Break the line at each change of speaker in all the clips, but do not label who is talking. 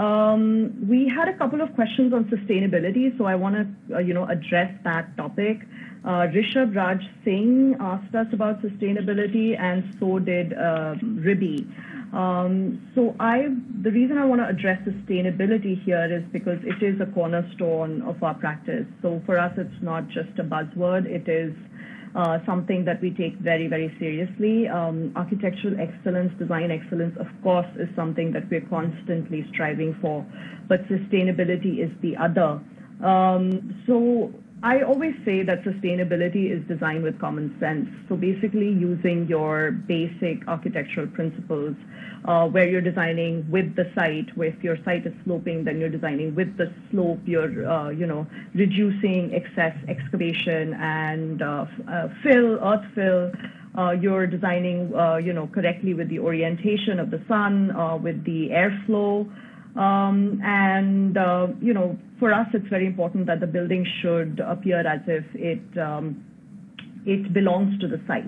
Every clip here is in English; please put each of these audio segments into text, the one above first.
Um, we had a couple of questions on sustainability, so I want to, uh, you know, address that topic. Uh, Rishabh Raj Singh asked us about sustainability, and so did uh, Ribby. Um, so I, the reason I want to address sustainability here is because it is a cornerstone of our practice. So for us, it's not just a buzzword; it is uh, something that we take very, very seriously. Um, architectural excellence, design excellence, of course, is something that we're constantly striving for, but sustainability is the other. Um, so I always say that sustainability is designed with common sense. So basically using your basic architectural principles uh, where you're designing with the site. If your site is sloping, then you're designing with the slope. You're, uh, you know, reducing excess excavation and uh, uh fill, earth fill. Uh, you're designing, uh, you know, correctly with the orientation of the sun, with the airflow. Um, and, you know, for us, it's very important that the building should appear as if it, um, it belongs to the site.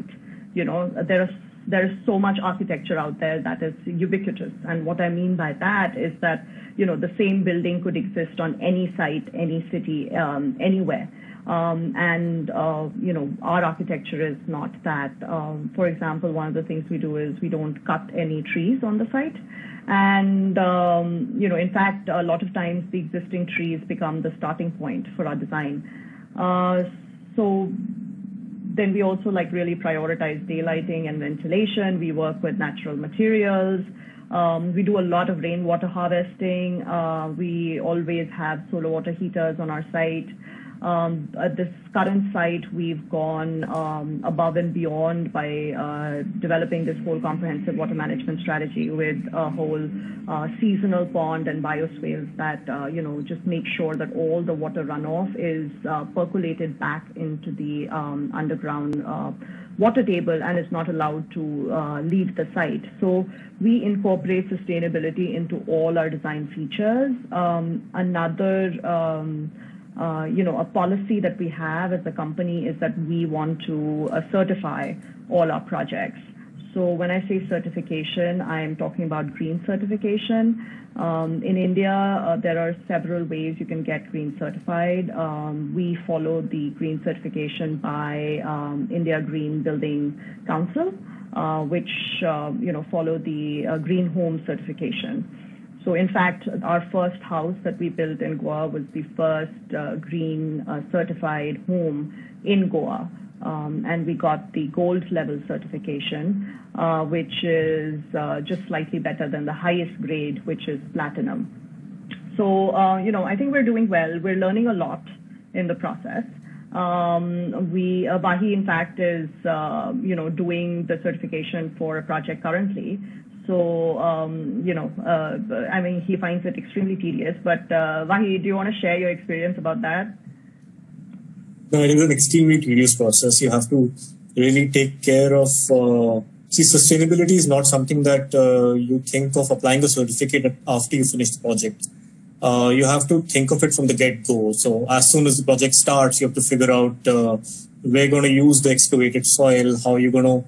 You know, there are there is so much architecture out there that is ubiquitous. And what I mean by that is that, you know, the same building could exist on any site, any city, um, anywhere. Um, and, uh, you know, our architecture is not that. Um, for example, one of the things we do is we don't cut any trees on the site. And, um, you know, in fact, a lot of times the existing trees become the starting point for our design. Uh, so then we also like really prioritize daylighting and ventilation. We work with natural materials. Um, we do a lot of rainwater harvesting. Uh, we always have solar water heaters on our site. Um, at this current site, we've gone um, above and beyond by uh, developing this whole comprehensive water management strategy with a whole uh, seasonal pond and bioswales that, uh, you know, just make sure that all the water runoff is percolated back into the um, underground water table and is not allowed to leave the site. So we incorporate sustainability into all our design features. Another uh, you know, a policy that we have as a company is that we want to uh, certify all our projects. So when I say certification, I'm talking about green certification. Um, in India, uh, there are several ways you can get green certified. Um, we follow the green certification by um, India Green Building Council, uh, which uh, you know follow the uh, green home certification. So in fact, our first house that we built in Goa was the first uh, green uh, certified home in Goa. Um, and we got the gold level certification, uh, which is uh, just slightly better than the highest grade, which is platinum. So, uh, you know, I think we're doing well. We're learning a lot in the process. Um, we, uh, Vahi, in fact, is, uh, you know, doing the certification for a project currently. So, um, you know, uh, I mean, he finds it extremely tedious. But uh, Vahi, do you want to share your experience about that?
No, it is an extremely tedious process. You have to really take care of. Uh, see, sustainability is not something that uh, you think of applying a certificate after you finish the project. Uh, you have to think of it from the get-go. So as soon as the project starts, you have to figure out uh, where you're going to use the excavated soil, how you're going to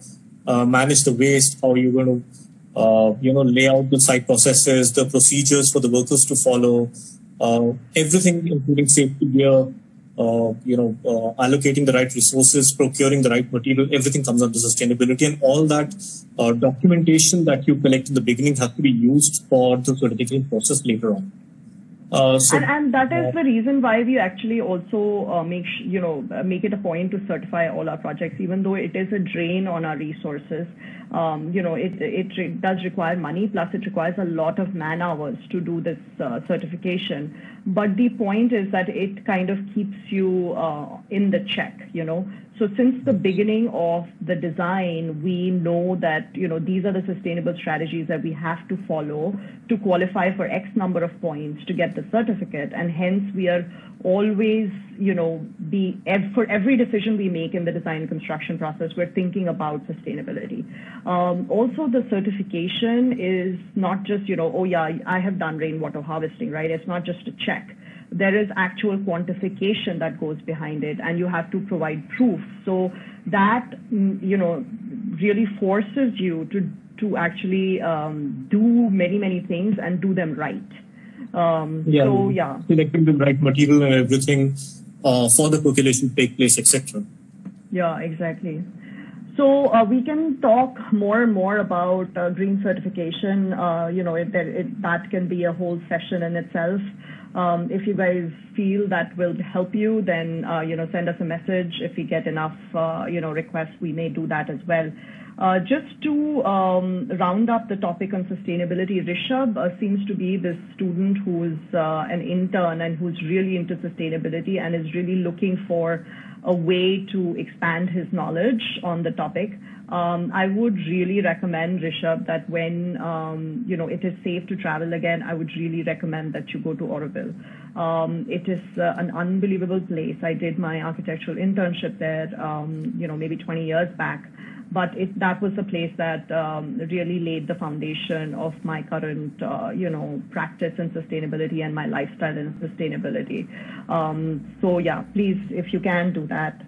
uh, manage the waste, how you're going to uh, you know, lay out the site processes, the procedures for the workers to follow, uh, everything, including safety gear, uh, you know, uh, allocating the right resources, procuring the right material, everything comes under sustainability. And all that uh, documentation that you collect in the beginning has to be used for the certification process later on.
Uh, so, and, and that is uh, the reason why we actually also uh, make you know make it a point to certify all our projects, even though it is a drain on our resources. Um, you know, it, it, it does require money, plus it requires a lot of man hours to do this uh, certification. But the point is that it kind of keeps you uh, in the check, you know. So since the beginning of the design, we know that, you know, these are the sustainable strategies that we have to follow to qualify for X number of points to get the certificate. And hence we are always, you know, be for every decision we make in the design and construction process, we're thinking about sustainability. Um, also, the certification is not just, you know, oh yeah, I have done rainwater harvesting, right? It's not just a check there is actual quantification that goes behind it and you have to provide proof so that mm, you know really forces you to to actually um, do many many things and do them right Um, yeah. So yeah,
selecting the right material and everything uh, for the percolation to take place, etc.
Yeah, exactly. So uh, we can talk more and more about uh, green certification. Uh, you know, it, it, that can be a whole session in itself. Um, if you guys feel that will help you, then uh, you know send us a message. If we get enough uh, you know requests, we may do that as well. Uh, just to um, round up the topic on sustainability, Rishabh seems to be this student who's an intern and who's really into sustainability and is really looking for a way to expand his knowledge on the topic. Um, I would really recommend Rishabh that when um, you know it is safe to travel again, I would really recommend that you go to Auroville. Um, it is uh, an unbelievable place. I did my architectural internship there, um, you know, maybe 20 years back but it, that was the place that um, really laid the foundation of my current, uh, you know, practice in sustainability and my lifestyle in sustainability. Um, so yeah, please, if you can do that,